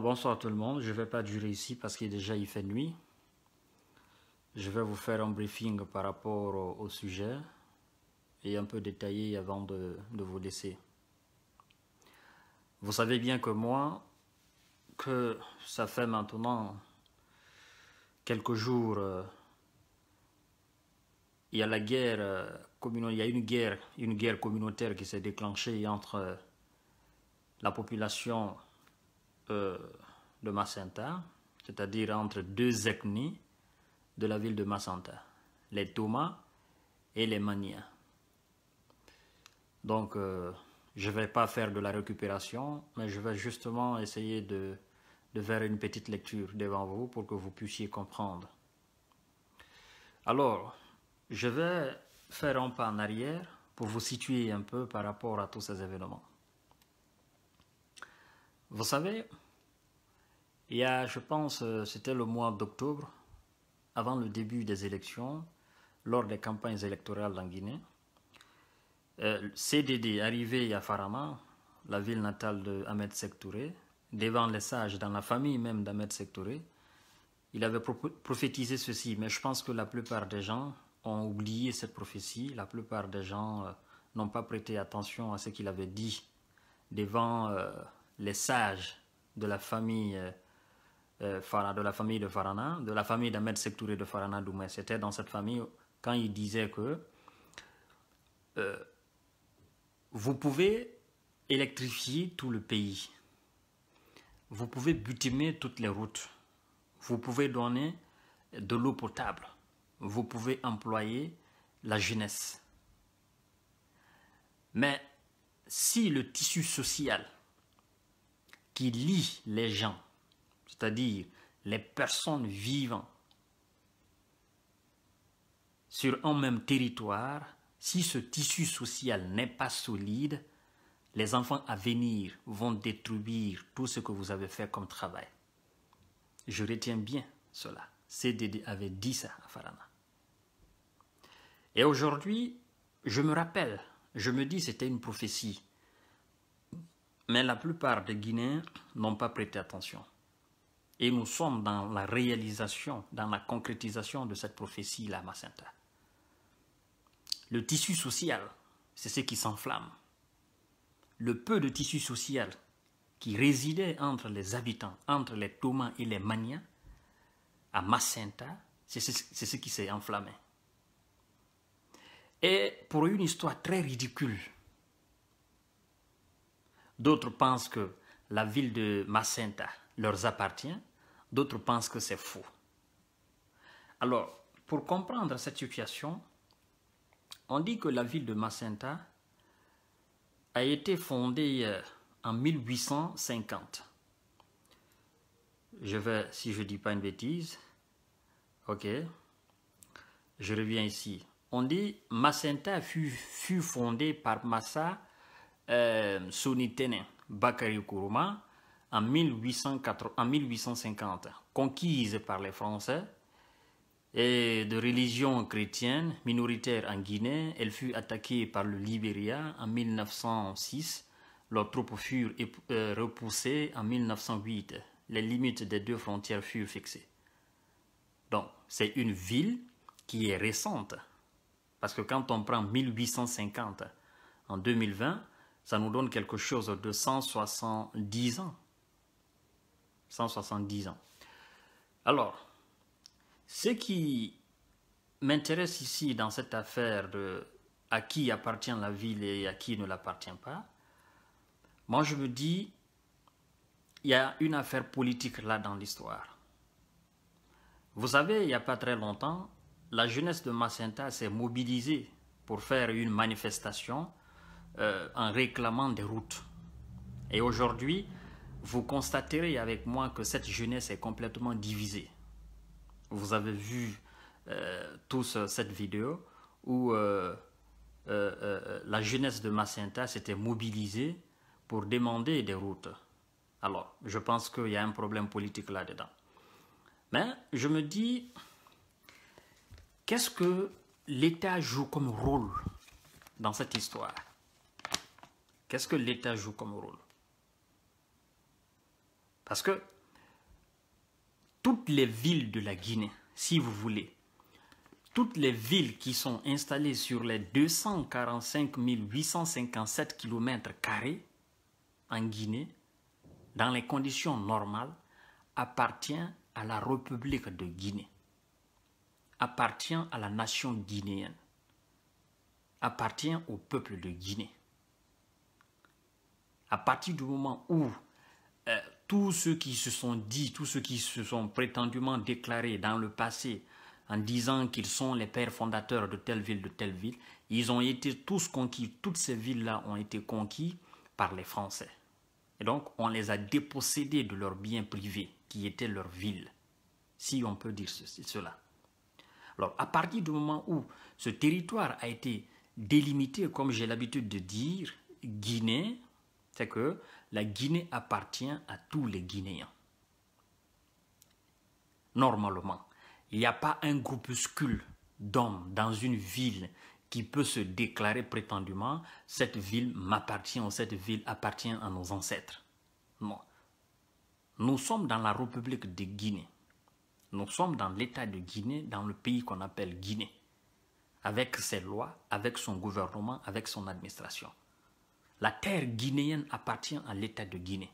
Bonsoir tout le monde. Je ne vais pas durer ici parce qu'il déjà nuit. Je vais vous faire un briefing par rapport au, sujet et un peu détaillé avant de, vous laisser. Vous savez bien que moi, que ça fait maintenant quelques jours, euh, il y a euh, une guerre, communautaire qui s'est déclenchée entre la population euh, de Macenta, c'est-à-dire entre deux ethnies de la ville de Macenta, les Thomas et les Maniens. Donc, euh, je ne vais pas faire de la récupération, mais je vais justement essayer de, de faire une petite lecture devant vous pour que vous puissiez comprendre. Alors, je vais faire un pas en arrière pour vous situer un peu par rapport à tous ces événements. Vous savez, il y a, je pense, euh, c'était le mois d'octobre, avant le début des élections, lors des campagnes électorales en Guinée, euh, CDD arrivé à Farama, la ville natale de Sektouré, devant les sages, dans la famille même d'Ahmed Sektouré, il avait prophétisé ceci, mais je pense que la plupart des gens ont oublié cette prophétie, la plupart des gens euh, n'ont pas prêté attention à ce qu'il avait dit devant les sages de la famille euh, de la famille de Farana, de la famille d'Ahmed Sektouré de Farana Doumé. C'était dans cette famille quand il disait que euh, vous pouvez électrifier tout le pays, vous pouvez butimer toutes les routes, vous pouvez donner de l'eau potable, vous pouvez employer la jeunesse. Mais si le tissu social qui lie les gens, c'est-à-dire les personnes vivant sur un même territoire, si ce tissu social n'est pas solide, les enfants à venir vont détruire tout ce que vous avez fait comme travail. Je retiens bien cela. CDD avait dit ça à Farana. Et aujourd'hui, je me rappelle, je me dis c'était une prophétie. Mais la plupart des Guinéens n'ont pas prêté attention. Et nous sommes dans la réalisation, dans la concrétisation de cette prophétie-là, Macenta. Le tissu social, c'est ce qui s'enflamme. Le peu de tissu social qui résidait entre les habitants, entre les Thomas et les Maniens, à Macenta, c'est ce qui s'est enflammé. Et pour une histoire très ridicule, d'autres pensent que la ville de Macenta leur appartient, d'autres pensent que c'est faux. Alors, pour comprendre cette situation, on dit que la ville de Macenta a été fondée euh, en 1850. Je vais, si je ne dis pas une bêtise, ok, je reviens ici on dit Macenta fut, fut fondée par Massa euh, Sonitene Bakari Kuruma en, 1850, conquise par les Français et de religion chrétienne minoritaire en Guinée. Elle fut attaquée par le Libéria en 1906. Leurs troupes furent euh, repoussées en 1908. Les limites des deux frontières furent fixées. Donc, c'est une ville qui est récente parce que quand on prend 1850 en 2020, ça nous donne quelque chose de 170 ans. 170 ans. Alors, ce qui m'intéresse ici dans cette affaire de à qui appartient la ville et à qui ne l'appartient pas, moi je me dis, il y a une affaire politique là dans l'histoire. Vous savez, il n'y a pas très longtemps, la jeunesse de Macenta s'est mobilisée pour faire une manifestation euh, en réclamant des routes. Et aujourd'hui, vous constaterez avec moi que cette jeunesse est complètement divisée. Vous avez vu euh, tous cette vidéo où euh, la jeunesse de Macenta s'était mobilisée pour demander des routes. Alors, je pense qu'il y a un problème politique là-dedans. Mais je me dis, Qu'est-ce que l'État joue comme rôle dans cette histoire? Qu'est-ce que l'État joue comme rôle? Parce que toutes les villes de la Guinée, si vous voulez, toutes les villes qui sont installées sur les 245 857 km en Guinée, dans les conditions normales, appartiennent à la République de Guinée, appartient à la nation guinéenne, appartient au peuple de Guinée. À partir du moment où tous ceux qui se sont dit, tous ceux qui se sont prétendument déclarés dans le passé en disant qu'ils sont les pères fondateurs de telle ville, de telle ville, ils ont été tous conquis, toutes ces villes-là ont été conquises par les Français. Et donc, on les a dépossédés de leurs biens privés, qui étaient leurs villes, si on peut dire cela. Alors, à partir du moment où ce territoire a été délimité, comme j'ai l'habitude de dire, Guinée, c'est que la Guinée appartient à tous les Guinéens. Normalement, il n'y a pas un groupuscule d'hommes dans une ville qui peut se déclarer prétendument cette ville m'appartient ou cette ville appartient à nos ancêtres. Non. Nous sommes dans la République de Guinée. Nous sommes dans l'État de Guinée, dans le pays qu'on appelle Guinée, avec ses lois, avec son gouvernement, avec son administration. La terre guinéenne appartient à l'État de Guinée.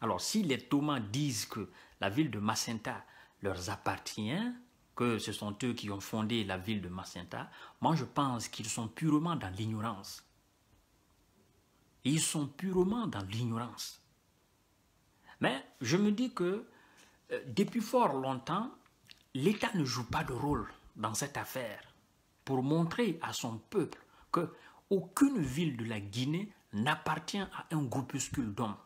Alors si les Thomas disent que la ville de Macenta leur appartient, que ce sont eux qui ont fondé la ville de Macenta, moi je pense qu'ils sont purement dans l'ignorance. Ils sont purement dans l'ignorance. Mais je me dis que euh, depuis fort longtemps, l'État ne joue pas de rôle dans cette affaire pour montrer à son peuple que aucune ville de la Guinée n'appartient à un groupuscule d'hommes.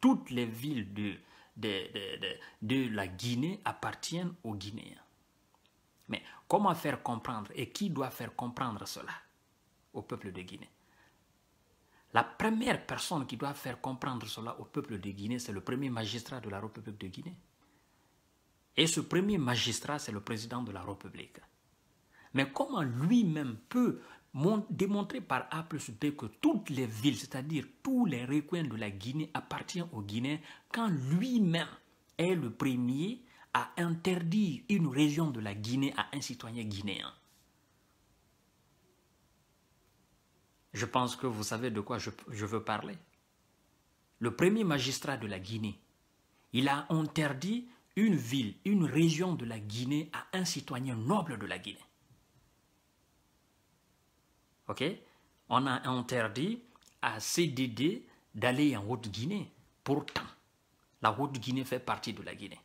Toutes les villes de, de, la Guinée appartiennent aux Guinéens. Mais comment faire comprendre et qui doit faire comprendre cela au peuple de Guinée? La première personne qui doit faire comprendre cela au peuple de Guinée, c'est le premier magistrat de la République de Guinée. Et ce premier magistrat, c'est le président de la République. Mais comment lui-même peut démontrer par A plus B que toutes les villes, c'est-à-dire tous les recoins de la Guinée appartiennent aux Guinéens, quand lui-même est le premier à interdire une région de la Guinée à un citoyen guinéen. Je pense que vous savez de quoi je veux parler. Le premier magistrat de la Guinée, il a interdit une ville, une région de la Guinée à un citoyen noble de la Guinée. OK? On a interdit à CDD d'aller en Haute-Guinée. Pourtant, la Haute-Guinée fait partie de la Guinée.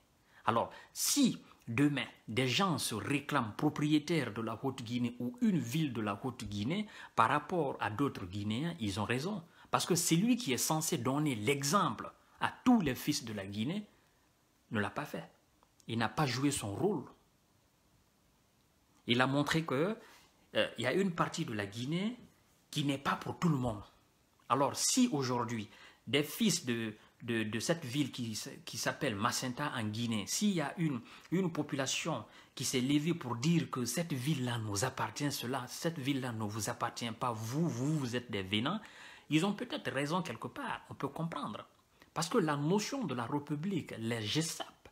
Alors, si demain des gens se réclament propriétaires de la Haute-Guinée ou une ville de la Haute-Guinée par rapport à d'autres Guinéens, ils ont raison. Parce que c'est lui qui est censé donner l'exemple à tous les fils de la Guinée ne l'a pas fait. Il n'a pas joué son rôle. Il a montré que euh, il y a une partie de la Guinée qui n'est pas pour tout le monde. Alors si aujourd'hui des fils de, de, cette ville qui, qui s'appelle Macenta en Guinée, s'il y a une, une population qui s'est levée pour dire que cette ville-là nous appartient, cela, cette ville-là ne vous appartient pas, vous, vous, vous êtes des vénants, ils ont peut-être raison quelque part, on peut comprendre. Parce que la notion de la République, les GESAP,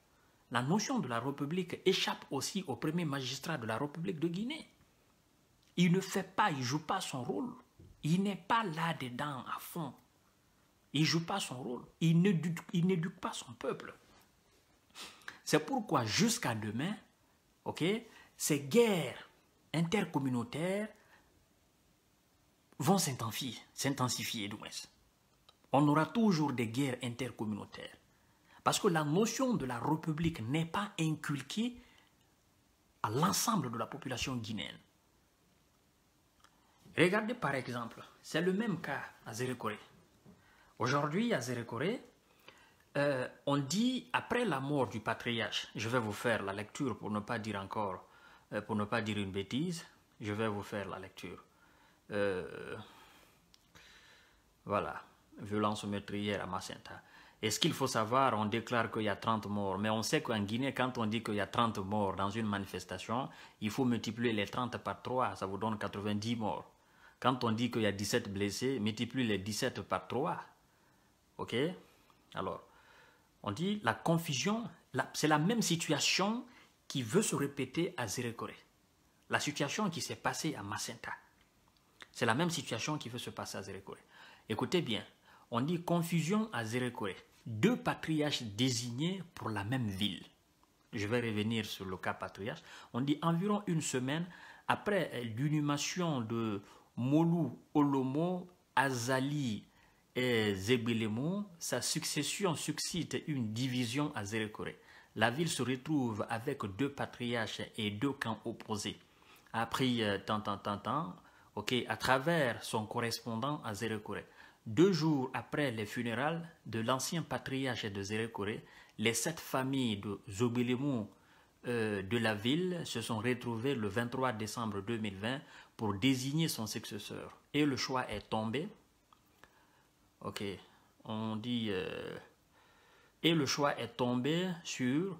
la notion de la République échappe aussi au premier magistrat de la République de Guinée. Il ne fait pas, il ne joue pas son rôle. Il n'est pas là-dedans à fond. Il ne joue pas son rôle. Il n'éduque pas son peuple. C'est pourquoi jusqu'à demain, ces guerres intercommunautaires vont s'intensifier, s'intensifier On aura toujours des guerres intercommunautaires. Parce que la notion de la République n'est pas inculquée à l'ensemble de la population guinéenne. Regardez par exemple, c'est le même cas à Zérekoré. Aujourd'hui, à Zérekoré, euh, on dit après la mort du patriarche, je vais vous faire la lecture pour ne pas dire encore, euh, pour ne pas dire une bêtise, je vais vous faire la lecture. Euh, voilà, violence meurtrière à Macenta. Et ce qu'il faut savoir, on déclare qu'il y a 30 morts, mais on sait qu'en Guinée, quand on dit qu'il y a 30 morts dans une manifestation, il faut multiplier les 30 par 3, ça vous donne 90 morts. Quand on dit qu'il y a 17 blessés, multiplie les 17 par 3. OK? Alors, On dit la confusion, c'est la même situation qui veut se répéter à Zérekore. La situation qui s'est passée à Macenta, c'est la même situation qui veut se passer à Zérekore. Écoutez bien, on dit confusion à Zérekore. Deux patriarches désignés pour la même ville. Je vais revenir sur le cas patriarche. On dit environ une semaine après l'inhumation de Molu Olomo, Azali et Zebelemo, sa succession succède une division à Zérekore. La ville se retrouve avec deux patriarches et deux camps opposés. Après euh, tant, tant, tant, tant, ok, à travers son correspondant à Zérekore. Deux jours après les funérailles de l'ancien patriarche de Zérekore, les sept familles de Zobelemu euh, de la ville se sont retrouvées le 23 décembre 2020 pour désigner son successeur. Et le choix est tombé. Ok, on dit. Euh, et le choix est tombé sur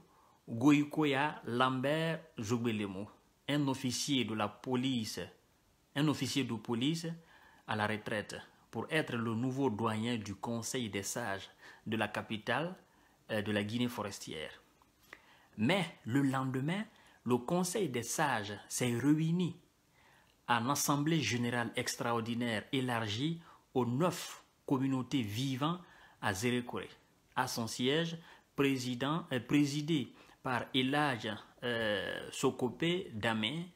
Goïkoya Lambert Zobelemu, un officier de la police, un officier de police à la retraite pour être le nouveau doyen du Conseil des sages de la capitale euh, de la Guinée forestière. Mais le lendemain, le Conseil des sages s'est réuni en assemblée générale extraordinaire élargie aux neuf communautés vivant à Zérekore, à son siège euh, présidé par Elage euh, Sokopé Damé,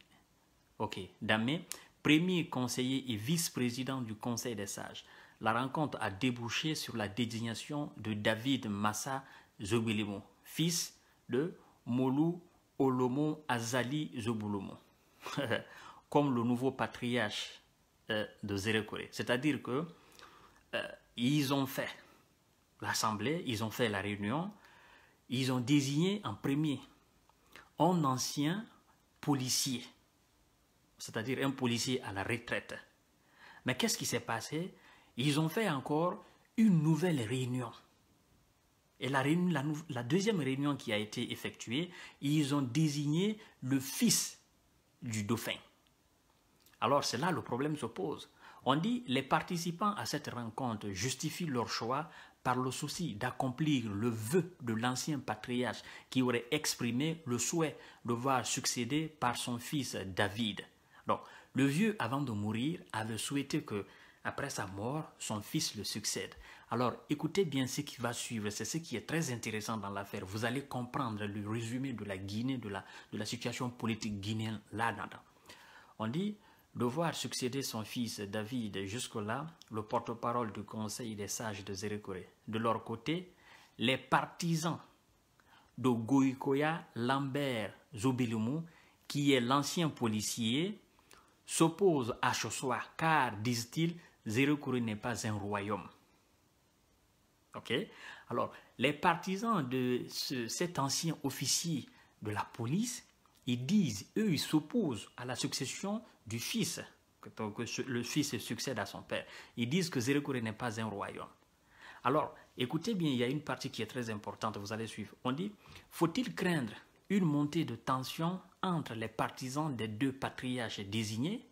ok, Damé, premier conseiller et vice-président du Conseil des sages. La rencontre a débouché sur la désignation de David Massa Zobelemo, fils de Molu Olomo Azali Zobolomo, comme le nouveau patriarche euh, de Zérekore. C'est-à-dire que euh, ils ont fait l'assemblée, ils ont fait la réunion, ils ont désigné en premier un ancien policier c'est-à-dire un policier à la retraite. Mais qu'est-ce qui s'est passé? Ils ont fait encore une nouvelle réunion. Et la, deuxième réunion qui a été effectuée, ils ont désigné le fils du dauphin. Alors c'est là le problème se pose. On dit les participants à cette rencontre justifient leur choix par le souci d'accomplir le vœu de l'ancien patriarche qui aurait exprimé le souhait de voir succéder par son fils David. Donc, le vieux, avant de mourir, avait souhaité que, après sa mort, son fils le succède. Alors, écoutez bien ce qui va suivre, c'est ce qui est très intéressant dans l'affaire. Vous allez comprendre le résumé de la Guinée, de la, de situation politique guinéenne là-dedans. On dit devoir succéder son fils David jusque-là, le porte-parole du Conseil des sages de Zérekore. De leur côté, les partisans de Goïkoya Lambert Zobilumu, qui est l'ancien policier, s'oppose à Chossoa car, disent-ils, Zérekuri n'est pas un royaume. Alors, les partisans de cet ancien officier de la police, ils disent, eux, ils s'opposent à la succession du fils, que, le fils succède à son père. Ils disent que Zérekuri n'est pas un royaume. Alors, écoutez bien, il y a une partie qui est très importante, vous allez suivre. On dit, faut-il craindre une montée de tension entre les partisans des deux patriarches désignés?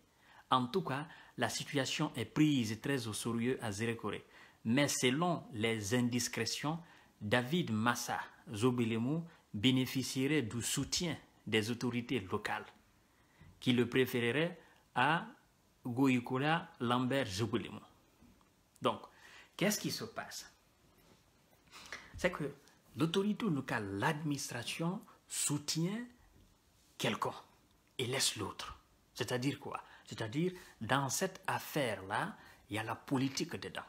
En tout cas, la situation est prise très au sérieux à Zérekore. Mais selon les indiscrétions, David Massa Zobelemu bénéficierait du soutien des autorités locales, qui le préféreraient à Goïkola Lambert Zobelemu. Donc, qu'est-ce qui se passe? C'est que l'autorité locale, l'administration, soutient quelqu'un et laisse l'autre. C'est-à-dire quoi? C'est-à-dire, dans cette affaire-là, il y a la politique dedans.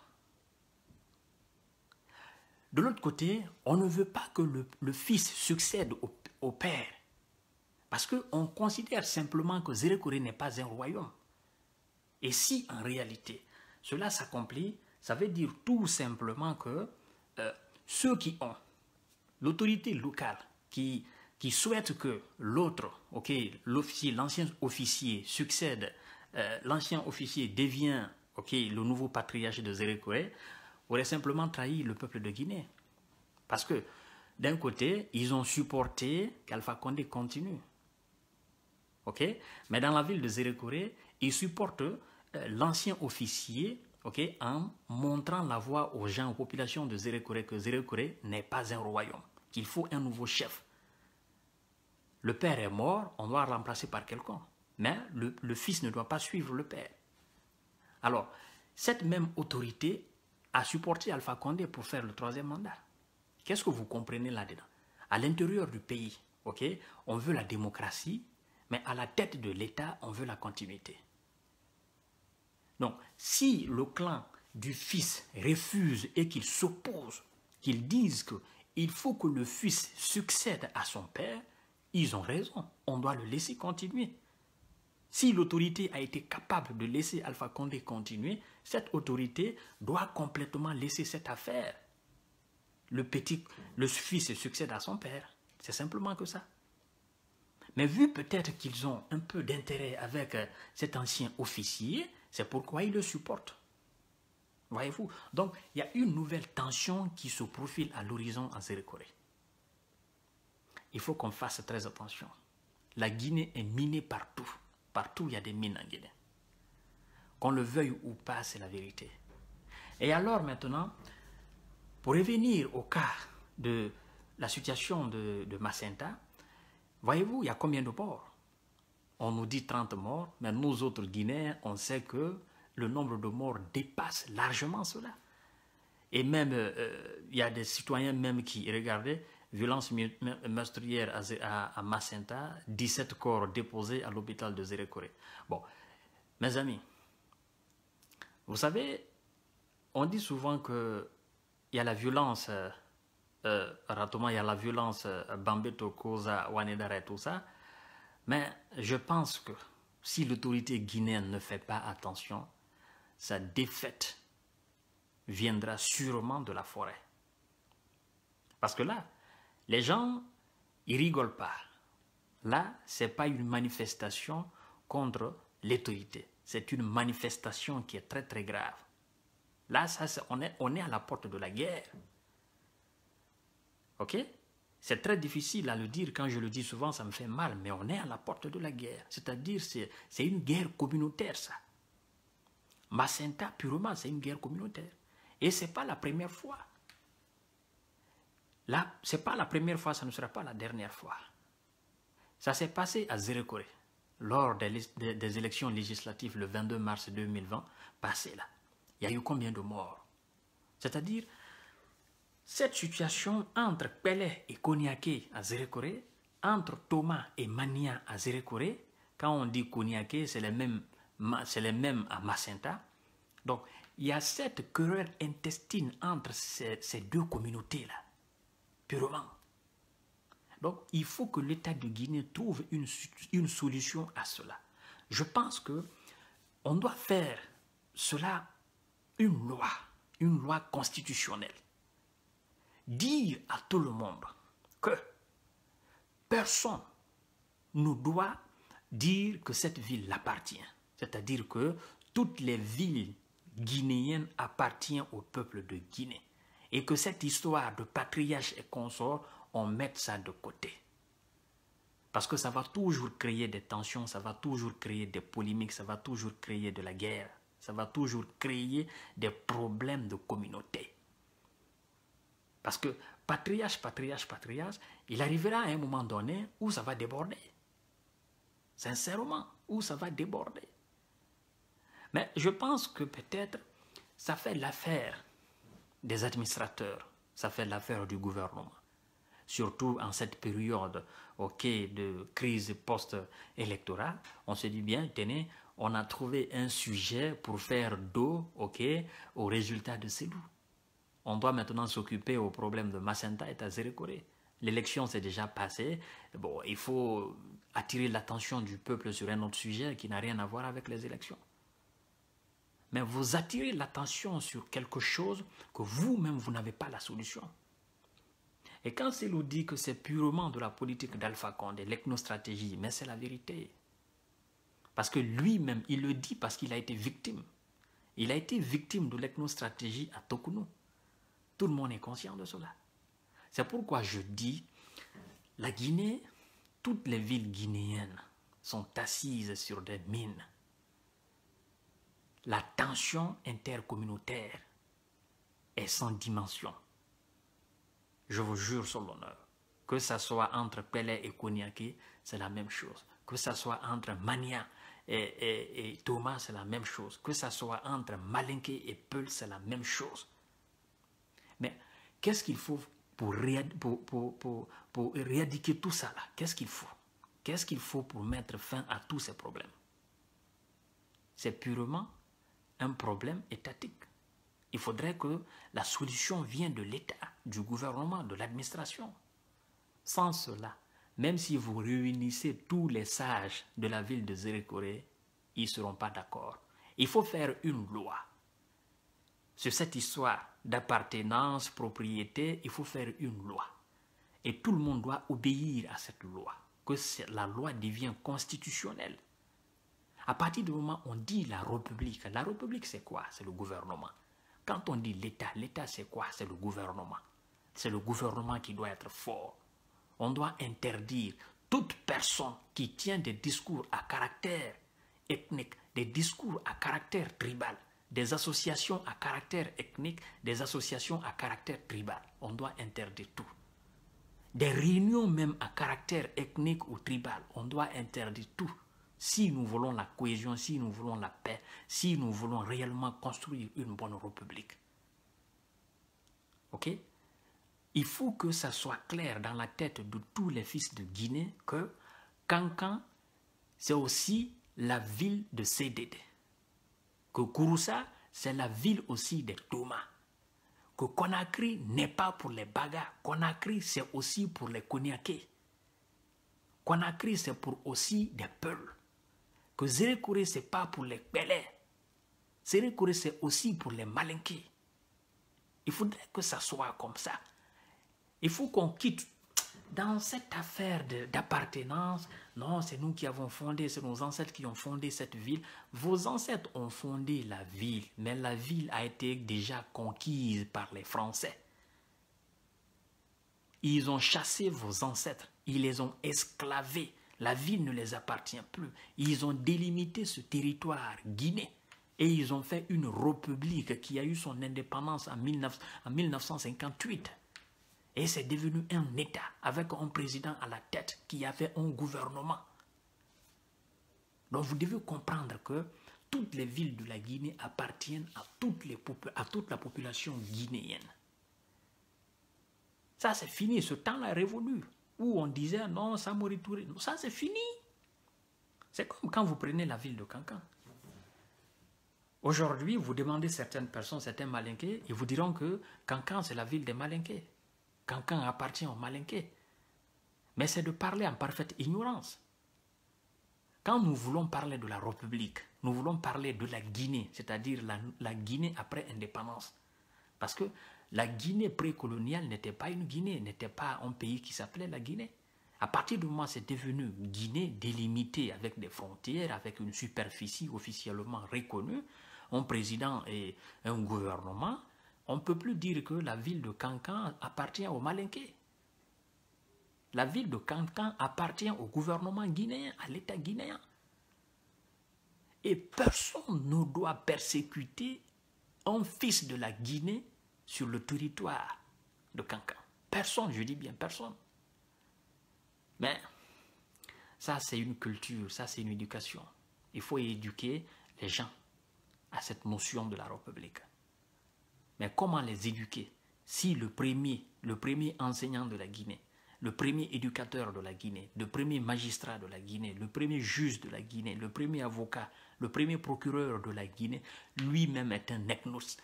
De l'autre côté, on ne veut pas que le, fils succède au, père. Parce qu'on considère simplement que Zérekore n'est pas un royaume. Et si en réalité cela s'accomplit, ça veut dire tout simplement que euh, ceux qui ont l'autorité locale, qui qui souhaite que l'autre, ok, l'ancien officier succède, euh, l'ancien officier devient, ok, le nouveau patriarche de Zérekoué, aurait simplement trahi le peuple de Guinée. Parce que d'un côté, ils ont supporté qu'Alpha Condé continue. Ok? Mais dans la ville de Zérekoué, ils supportent euh, l'ancien officier ok, en montrant la voie aux gens, aux populations de Zérékoré, que Zérékoré n'est pas un royaume, qu'il faut un nouveau chef. Le père est mort, on doit le remplacer par quelqu'un. Mais le fils ne doit pas suivre le père. Alors, cette même autorité a supporté Alpha Condé pour faire le troisième mandat. Qu'est-ce que vous comprenez là-dedans? À l'intérieur du pays, ok, on veut la démocratie, mais à la tête de l'État, on veut la continuité. Donc, si le clan du fils refuse et qu'il s'oppose, qu'ils disent qu'il faut que le fils succède à son père, ils ont raison. On doit le laisser continuer. Si l'autorité a été capable de laisser Alpha Condé continuer, cette autorité doit complètement laisser cette affaire. Le petit, le fils succède à son père. C'est simplement que ça. Mais vu peut-être qu'ils ont un peu d'intérêt avec euh, cet ancien officier, c'est pourquoi ils le supportent. Voyez-vous? Donc, il y a une nouvelle tension qui se profile à l'horizon en Zérékoré. Il faut qu'on fasse très attention. La Guinée est minée partout. Partout, il y a des mines en Guinée. Qu'on le veuille ou pas, c'est la vérité. Et alors maintenant, pour revenir au cas de la situation de, Macenta, voyez-vous, il y a combien de morts? On nous dit 30 morts, mais nous autres Guinéens, on sait que le nombre de morts dépasse largement cela. Et même, euh, il y a des citoyens même qui regardaient violence meurtrière à, Macenta, 17 corps déposés à l'hôpital de Zérékoré. Bon, mes amis, vous savez, on dit souvent que il y a la violence, euh, euh il y a la violence euh, Bambeto, Koza, Wanedara et tout ça, mais je pense que si l'autorité guinéenne ne fait pas attention, sa défaite viendra sûrement de la forêt. Parce que là, les gens, ils rigolent pas. Là, ce n'est pas une manifestation contre l'autorité. C'est une manifestation qui est très très grave. Là, ça, on, est, à la porte de la guerre. OK? C'est très difficile à le dire. Quand je le dis souvent, ça me fait mal. Mais on est à la porte de la guerre. C'est-à-dire, c'est une guerre communautaire, ça. Macenta, purement, c'est une guerre communautaire. Et ce n'est pas la première fois. Là, ce n'est pas la première fois, ça ne sera pas la dernière fois. Ça s'est passé à Zérekoré, lors des, élections législatives le 22 mars 2020, passé là. Il y a eu combien de morts? C'est-à-dire, cette situation entre Pelé et Koniaké à Zérekoré, entre Thomas et Mania à Zérekoré, quand on dit Koniaké, c'est les mêmes, c'est les mêmes à Macenta. Donc, il y a cette querelle intestine entre ces deux communautés-là Donc, il faut que l'État de Guinée trouve une, une solution à cela. Je pense que on doit faire cela une loi, une loi constitutionnelle. Dire à tout le monde que personne ne doit dire que cette ville l'appartient. C'est-à-dire que toutes les villes guinéennes appartiennent au peuple de Guinée et que cette histoire de patriarche et consort, on mette ça de côté. Parce que ça va toujours créer des tensions, ça va toujours créer des polémiques, ça va toujours créer de la guerre, ça va toujours créer des problèmes de communauté. Parce que patriarche, patriarche, patriarche, il arrivera à un moment donné où ça va déborder. Sincèrement, où ça va déborder. Mais je pense que peut-être ça fait l'affaire des administrateurs, ça fait l'affaire du gouvernement. Surtout en cette période ok, de crise post-électorale, on se dit bien, tenez, on a trouvé un sujet pour faire dos ok, au résultat de ces loups. On doit maintenant s'occuper au problème de Macenta et Azérekoré. L'élection s'est déjà passée. Bon, il faut attirer l'attention du peuple sur un autre sujet qui n'a rien à voir avec les élections mais vous attirez l'attention sur quelque chose que vous-même, vous, n'avez pas la solution. Et quand nous dit que c'est purement de la politique d'Alpha Condé, l'ethnostratégie, mais c'est la vérité. Parce que lui-même, il le dit parce qu'il a été victime. Il a été victime de l'ethnostratégie à Tokounou. Tout le monde est conscient de cela. C'est pourquoi je dis, la Guinée, toutes les villes guinéennes sont assises sur des mines la tension intercommunautaire est sans dimension. Je vous jure sur l'honneur. Que ce soit entre Pelé et Konyaki, c'est la même chose. Que ce soit entre Mania et, Thomas, c'est la même chose. Que ce soit entre Malinke et Peul, c'est la même chose. Mais qu'est-ce qu'il faut pour, pour, tout ça là? Qu'est-ce qu'il faut? Qu'est-ce qu'il faut pour mettre fin à tous ces problèmes? C'est purement un problème étatique. Il faudrait que la solution vienne de l'État, du gouvernement, de l'administration. Sans cela, même si vous réunissez tous les sages de la ville de Zérékoré, ils ne seront pas d'accord. Il faut faire une loi. Sur cette histoire d'appartenance, propriété, il faut faire une loi. Et tout le monde doit obéir à cette loi, que la loi devienne constitutionnelle. À partir du moment où on dit la République, la République c'est quoi? C'est le gouvernement. Quand on dit l'État, l'État c'est quoi? C'est le gouvernement. C'est le gouvernement qui doit être fort. On doit interdire toute personne qui tient des discours à caractère ethnique, des discours à caractère tribal, des associations à caractère ethnique, des associations à caractère tribal. On doit interdire tout. Des réunions même à caractère ethnique ou tribal, on doit interdire tout. Si nous voulons la cohésion, si nous voulons la paix, si nous voulons réellement construire une bonne république. Ok? Il faut que ça soit clair dans la tête de tous les fils de Guinée que Cancan, c'est aussi la ville de CDD. Que Kouroussa, c'est la ville aussi des Thomas. Que Conakry n'est pas pour les Bagas. Conakry, c'est aussi pour les Koniaké. Conakry, c'est pour aussi des Peuls. Que Zérékouré, ce n'est pas pour les Pelés. Zérékouré, c'est aussi pour les Malinqués. Il faudrait que ça soit comme ça. Il faut qu'on quitte dans cette affaire d'appartenance, non, c'est nous qui avons fondé, c'est nos ancêtres qui ont fondé cette ville. Vos ancêtres ont fondé la ville, mais la ville a été déjà conquise par les Français. Ils ont chassé vos ancêtres, ils les ont esclavés. La ville ne les appartient plus. Ils ont délimité ce territoire Guinée et ils ont fait une république qui a eu son indépendance en, 1958. Et c'est devenu un État avec un président à la tête qui avait un gouvernement. Donc vous devez comprendre que toutes les villes de la Guinée appartiennent à, à toute la population guinéenne. Ça c'est fini, ce temps-là est révolu. On disait non, ça Touré, ça c'est fini. C'est comme quand vous prenez la ville de Cancan. Aujourd'hui, vous demandez certaines personnes, certains malinqués, ils vous diront que Cancan, c'est la ville des malinqués. Cancan appartient aux malinqués. Mais c'est de parler en parfaite ignorance. Quand nous voulons parler de la République, nous voulons parler de la Guinée, c'est-à-dire la, la, Guinée après indépendance. Parce que la Guinée précoloniale n'était pas une Guinée, n'était pas un pays qui s'appelait la Guinée. À partir du moment où c'est devenu Guinée délimitée avec des frontières, avec une superficie officiellement reconnue, un président et un gouvernement, on ne peut plus dire que la ville de Cancan appartient au Malinké. La ville de Cancan appartient au gouvernement guinéen, à l'État guinéen. Et personne ne doit persécuter un fils de la Guinée sur le territoire de Cancan. Personne, je dis bien personne. Mais ça, c'est une culture, ça, c'est une éducation. Il faut éduquer les gens à cette notion de la République. Mais comment les éduquer si le premier, le premier enseignant de la Guinée, le premier éducateur de la Guinée, le premier magistrat de la Guinée, le premier juge de la Guinée, le premier avocat, le premier procureur de la Guinée, lui-même est un ethnos.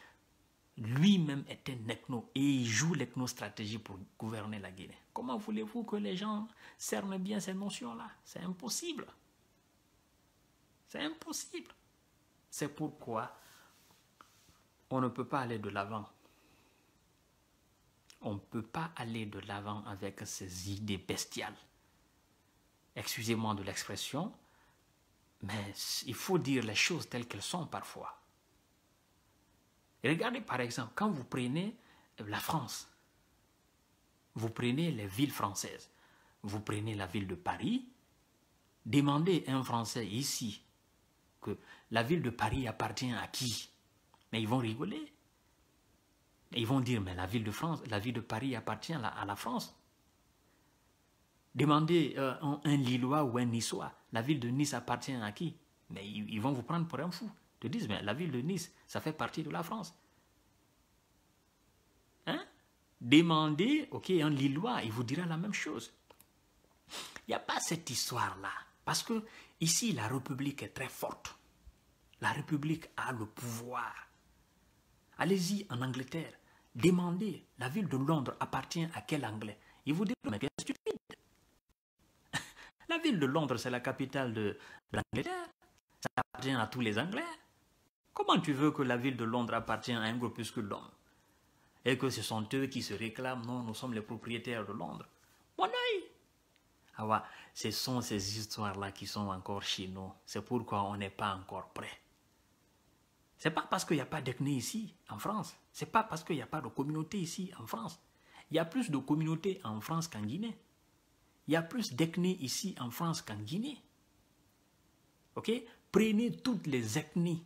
Lui-même est un ethno et il joue l'ethnostratégie pour gouverner la Guinée. Comment voulez-vous que les gens cernent bien ces notions-là? C'est impossible. C'est impossible. C'est pourquoi on ne peut pas aller de l'avant. On ne peut pas aller de l'avant avec ces idées bestiales. Excusez-moi de l'expression, mais il faut dire les choses telles qu'elles sont parfois. Regardez par exemple, quand vous prenez la France, vous prenez les villes françaises, vous prenez la ville de Paris, demandez un Français ici que la ville de Paris appartient à qui? Mais ils vont rigoler. Ils vont dire, mais la ville de France, la ville de Paris appartient à la France. Demandez euh, un, Lillois ou un Niçois, la ville de Nice appartient à qui? Mais ils, vont vous prendre pour un fou. Ils te disent, mais la ville de Nice, ça fait partie de la France. Hein? Demandez, ok, un Lillois, il vous dira la même chose. Il n'y a pas cette histoire-là. Parce que ici, la République est très forte. La République a le pouvoir. Allez-y en Angleterre, demandez, la ville de Londres appartient à quel Anglais? Il vous dit, mais bien stupide. la ville de Londres, c'est la capitale de, l'Angleterre. Ça appartient à tous les Anglais. Comment tu veux que la ville de Londres appartienne à un groupuscule d'hommes Et que ce sont eux qui se réclament, non, nous sommes les propriétaires de Londres. Mon œil ah ce sont ces histoires-là qui sont encore chez nous. C'est pourquoi on n'est pas encore prêt. C'est pas parce qu'il n'y a pas d'ethnie ici, en France. C'est pas parce qu'il n'y a pas de communauté ici, en France. Il y a plus de communautés en France qu'en Guinée. Il y a plus d'ethnies ici, en France, qu'en Guinée. Ok? Prenez toutes les ethnies,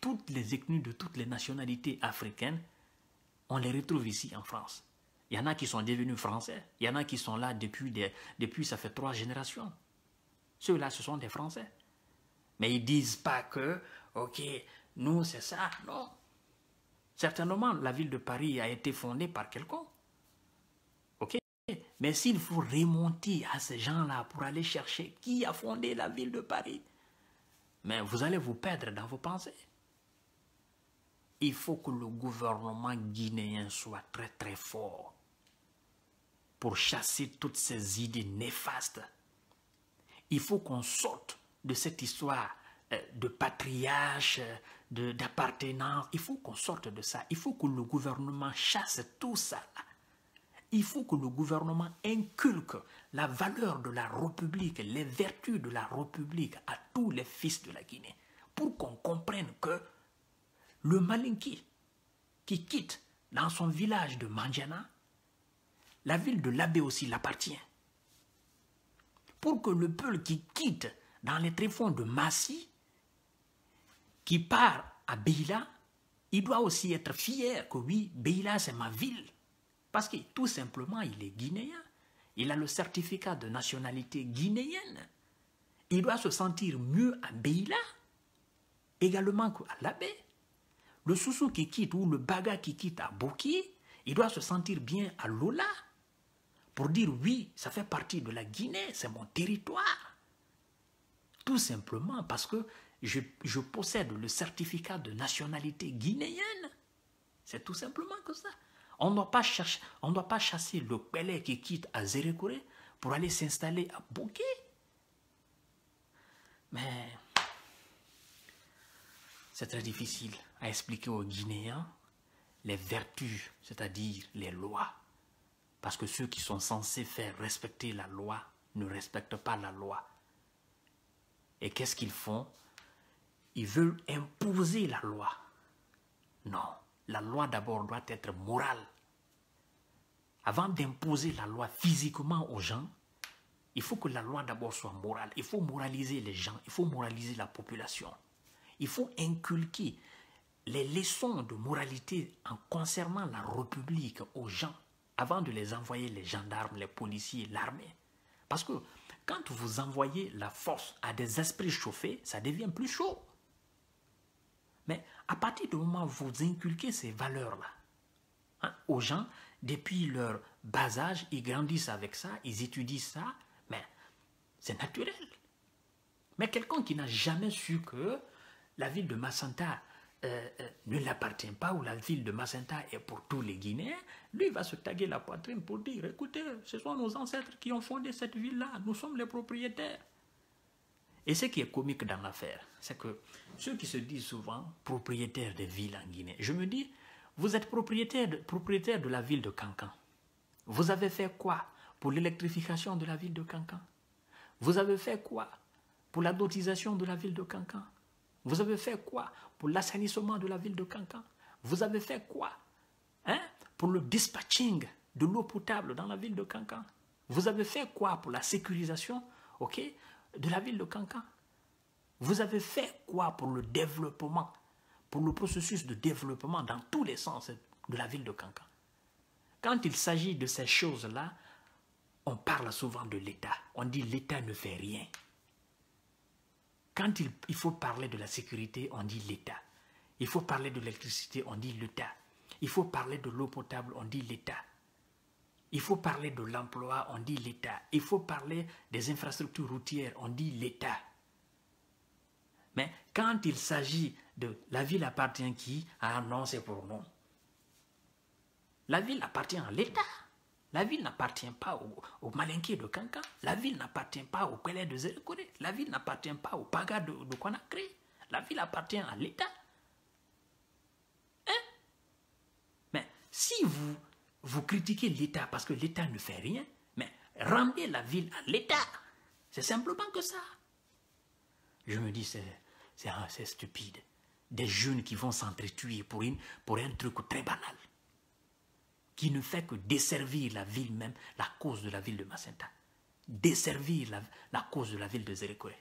toutes les ethnies de toutes les nationalités africaines, on les retrouve ici, en France. Il y en a qui sont devenus français. Il y en a qui sont là depuis, depuis ça fait trois générations. Ceux-là, ce sont des Français. Mais ils disent pas que, ok, nous, c'est ça. Non. Certainement, la ville de Paris a été fondée par quelqu'un. Ok. Mais s'il faut remonter à ces gens-là pour aller chercher qui a fondé la ville de Paris, mais vous allez vous perdre dans vos pensées. Il faut que le gouvernement guinéen soit très très fort pour chasser toutes ces idées néfastes. Il faut qu'on sorte de cette histoire euh, de patriarche, d'appartenance. Il faut qu'on sorte de ça. Il faut que le gouvernement chasse tout ça. Il faut que le gouvernement inculque la valeur de la République, les vertus de la République à tous les fils de la Guinée. Pour qu'on comprenne que le Malinki qui quitte dans son village de Manjana la ville de l'abbé aussi l'appartient. Pour que le peuple qui quitte dans les tréfonds de Massi, qui part à Beila, il doit aussi être fier que oui, Beila c'est ma ville. Parce que tout simplement, il est guinéen. Il a le certificat de nationalité guinéenne. Il doit se sentir mieux à Beila, également qu'à l'abbé. Le Soussou qui quitte ou le Baga qui quitte à Boki, il doit se sentir bien à Lola pour dire oui, ça fait partie de la Guinée, c'est mon territoire. Tout simplement parce que je, possède le certificat de nationalité guinéenne. C'est tout simplement que ça. On ne doit pas chercher, on doit pas chasser le Pelé qui quitte à Zérékouré pour aller s'installer à Bouquet. Mais c'est très difficile à expliquer aux Guinéens les vertus, c'est-à-dire les lois parce que ceux qui sont censés faire respecter la loi ne respectent pas la loi. Et qu'est-ce qu'ils font? Ils veulent imposer la loi. Non, la loi d'abord doit être morale. Avant d'imposer la loi physiquement aux gens, il faut que la loi d'abord soit morale. Il faut moraliser les gens, il faut moraliser la population. Il faut inculquer les leçons de moralité en concernant la République aux gens avant de les envoyer les gendarmes, les policiers, l'armée. Parce que quand vous envoyez la force à des esprits chauffés, ça devient plus chaud. Mais à partir du moment où vous inculquez ces valeurs-là hein, aux gens, depuis leur bas âge, ils grandissent avec ça, ils étudient ça, mais c'est naturel. Mais quelqu'un qui n'a jamais su que la ville de Massanta euh, euh, ne l'appartient pas, ou la ville de Macenta est pour tous les Guinéens, lui va se taguer la poitrine pour dire, écoutez, ce sont nos ancêtres qui ont fondé cette ville-là, nous sommes les propriétaires. Et ce qui est comique dans l'affaire, c'est que ceux qui se disent souvent propriétaires des villes en Guinée, je me dis, vous êtes propriétaire de, propriétaire de la ville de Cancan. Vous avez fait quoi pour l'électrification de la ville de Cancan? Vous avez fait quoi pour la dotisation de la ville de Cancan? Vous avez fait quoi pour l'assainissement de la ville de Cancan? Vous avez fait quoi hein, pour le dispatching de l'eau potable dans la ville de Cancan? Vous avez fait quoi pour la sécurisation ok, de la ville de Cancan? Vous avez fait quoi pour le développement, pour le processus de développement dans tous les sens de la ville de Cancan? Quand il s'agit de ces choses-là, on parle souvent de l'État. On dit l'État ne fait rien. Quand il, faut parler de la sécurité, on dit l'État. Il faut parler de l'électricité, on dit l'État. Il faut parler de l'eau potable, on dit l'État. Il faut parler de l'emploi, on dit l'État. Il faut parler des infrastructures routières, on dit l'État. Mais quand il s'agit de la ville appartient qui Ah non, c'est pour nous. La ville appartient à l'État. La ville n'appartient pas au, au Malinké de Kanka. La ville n'appartient pas au Pelé de Zérekore. La ville n'appartient pas au Paga de, de Conakry. La ville appartient à l'État. Hein? Mais si vous, vous critiquez l'État parce que l'État ne fait rien, mais rendez la ville à l'État. C'est simplement que ça. Je me dis, c'est stupide. Des jeunes qui vont s'entretuer pour, pour un truc très banal qui ne fait que desservir la ville même, la cause de la ville de Macenta. Desservir la, cause de la ville de Zérekore.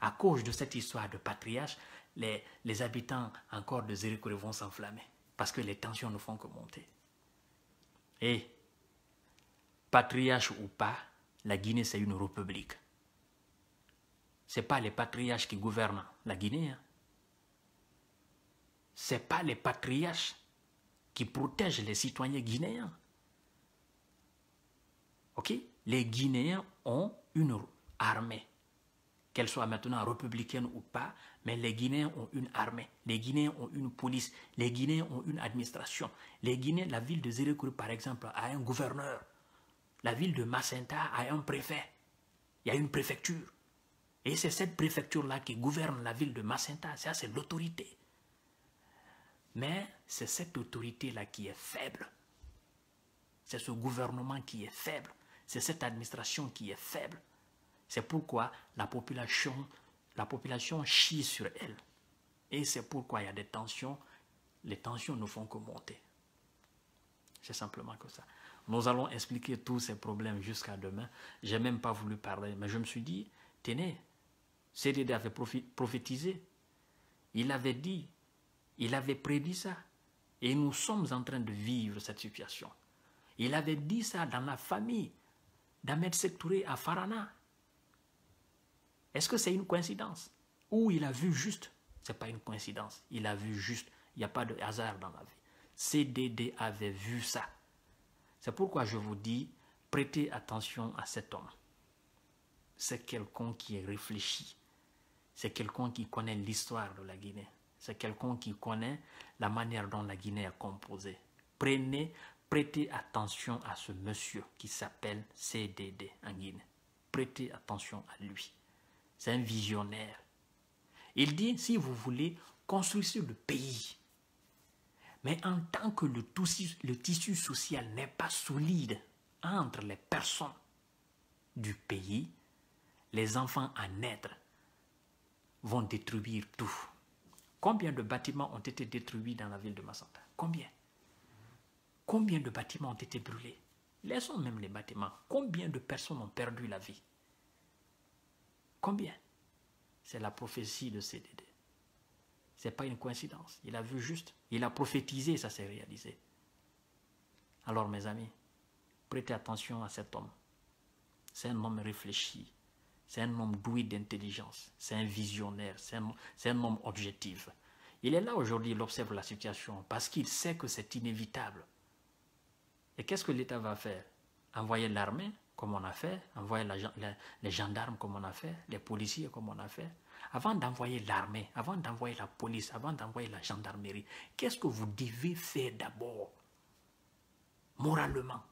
À cause de cette histoire de patriarche, les, habitants encore de Zérekore vont s'enflammer parce que les tensions ne font que monter. Et, patriarche ou pas, la Guinée c'est une république. Ce n'est pas les patriarches qui gouvernent la Guinée. Hein. Ce n'est pas les patriarches qui protège les citoyens guinéens. Ok? Les Guinéens ont une armée, qu'elle soit maintenant républicaine ou pas, mais les Guinéens ont une armée, les Guinéens ont une police, les Guinéens ont une administration. Les Guinéens, la ville de Zérekouri par exemple, a un gouverneur. La ville de Macenta a un préfet. Il y a une préfecture. Et c'est cette préfecture-là qui gouverne la ville de Macenta. Ça, c'est l'autorité. Mais c'est cette autorité-là qui est faible. C'est ce gouvernement qui est faible. C'est cette administration qui est faible. C'est pourquoi la population, la population chie sur elle. Et c'est pourquoi il y a des tensions. Les tensions ne font que monter. C'est simplement que ça. Nous allons expliquer tous ces problèmes jusqu'à demain. Je n'ai même pas voulu parler, mais je me suis dit, tenez, CDD avait prophétisé. Il avait dit il avait prédit ça. Et nous sommes en train de vivre cette situation. Il avait dit ça dans la famille d'Ahmed Sektouré à Farana. Est-ce que c'est une coïncidence? Ou il a vu juste? Ce n'est pas une coïncidence. Il a vu juste. Il n'y a pas de hasard dans la vie. CDD avait vu ça. C'est pourquoi je vous dis, prêtez attention à cet homme. C'est quelqu'un qui est réfléchi. C'est quelqu'un qui connaît l'histoire de la Guinée c'est quelqu'un qui connaît la manière dont la Guinée est composée. Prenez, prêtez attention à ce monsieur qui s'appelle CDD en Guinée. Prêtez attention à lui. C'est un visionnaire. Il dit, si vous voulez, construisez le pays. Mais en tant que le tissu social n'est pas solide entre les personnes du pays, les enfants à naître vont détruire tout. Combien de bâtiments ont été détruits dans la ville de Massanta Combien? Combien de bâtiments ont été brûlés? Laissons même les bâtiments. Combien de personnes ont perdu la vie? Combien? C'est la prophétie de CDD. Ce n'est pas une coïncidence. Il a vu juste. Il a prophétisé, ça s'est réalisé. Alors mes amis, prêtez attention à cet homme. C'est un homme réfléchi. C'est un homme doué d'intelligence, c'est un visionnaire, c'est un, homme objectif. Il est là aujourd'hui, il observe la situation parce qu'il sait que c'est inévitable. Et qu'est-ce que l'État va faire? Envoyer l'armée, comme on a fait, envoyer les gendarmes, comme on a fait, les policiers, comme on a fait. Avant d'envoyer l'armée, avant d'envoyer la police, avant d'envoyer la gendarmerie, qu'est-ce que vous devez faire d'abord? Moralement.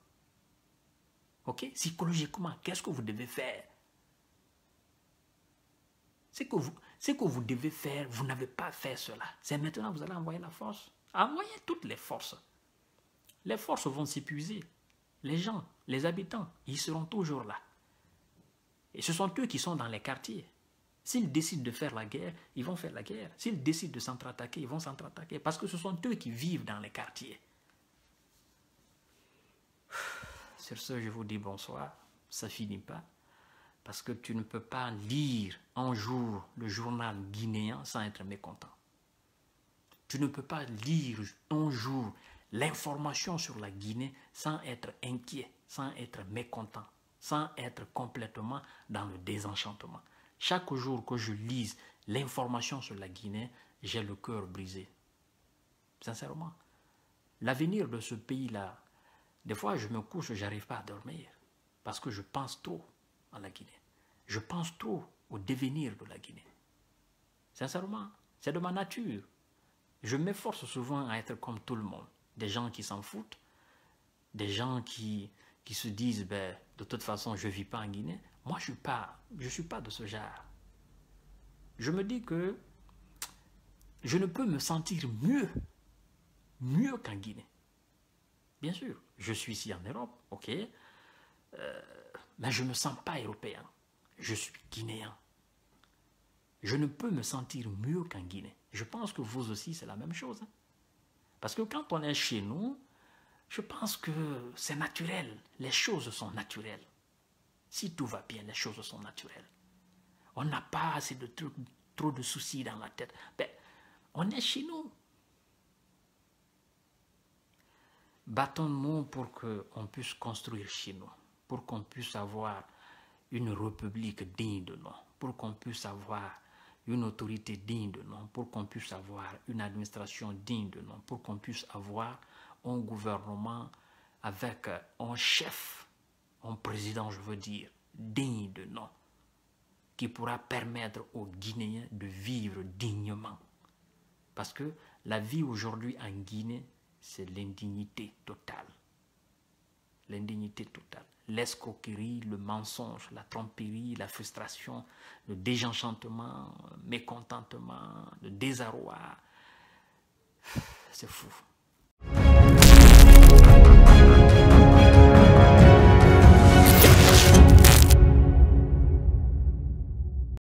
Ok? Psychologiquement, qu'est-ce que vous devez faire? Ce que vous, que vous devez faire, vous n'avez pas fait cela. C'est maintenant que vous allez envoyer la force. Envoyez toutes les forces. Les forces vont s'épuiser. Les gens, les habitants, ils seront toujours là. Et ce sont eux qui sont dans les quartiers. S'ils décident de faire la guerre, ils vont faire la guerre. S'ils décident de s'entre-attaquer, ils vont s'entre-attaquer. Parce que ce sont eux qui vivent dans les quartiers. Sur ce, je vous dis bonsoir. Ça finit pas. Parce que tu ne peux pas lire un jour le journal guinéen sans être mécontent. Tu ne peux pas lire un jour l'information sur la Guinée sans être inquiet, sans être mécontent, sans être complètement dans le désenchantement. Chaque jour que je lise l'information sur la Guinée, j'ai le cœur brisé. Sincèrement. L'avenir de ce pays-là, des fois je me couche, je n'arrive pas à dormir. Parce que je pense trop la Guinée. Je pense trop au devenir de la Guinée. Sincèrement, c'est de ma nature. Je m'efforce souvent à être comme tout le monde. Des gens qui s'en foutent, des gens qui, qui se disent, ben, de toute façon, je ne vis pas en Guinée. Moi, je ne suis, pas, je suis pas de ce genre. Je me dis que je ne peux me sentir mieux, mieux qu'en Guinée. Bien sûr, je suis ici en Europe, ok, euh, mais je ne me sens pas européen. Je suis guinéen. Je ne peux me sentir mieux qu'en Guinée. Je pense que vous aussi, c'est la même chose. Hein. Parce que quand on est chez nous, je pense que c'est naturel. Les choses sont naturelles. Si tout va bien, les choses sont naturelles. On n'a pas assez de trucs, trop de soucis dans la tête. Ben, on est chez nous. Battons-nous pour qu'on puisse construire chez nous, pour qu'on puisse avoir une république digne de nous, pour qu'on puisse avoir une autorité digne de nous, pour qu'on puisse avoir une administration digne de nous, pour qu'on puisse avoir un gouvernement avec un chef, un président, je veux dire, digne de nous, qui pourra permettre aux Guinéens de vivre dignement. Parce que la vie aujourd'hui en Guinée, c'est l'indignité totale. L'indignité totale. L'escroquerie, le mensonge, la tromperie, la frustration, le désenchantement, le mécontentement, le désarroi. C'est fou.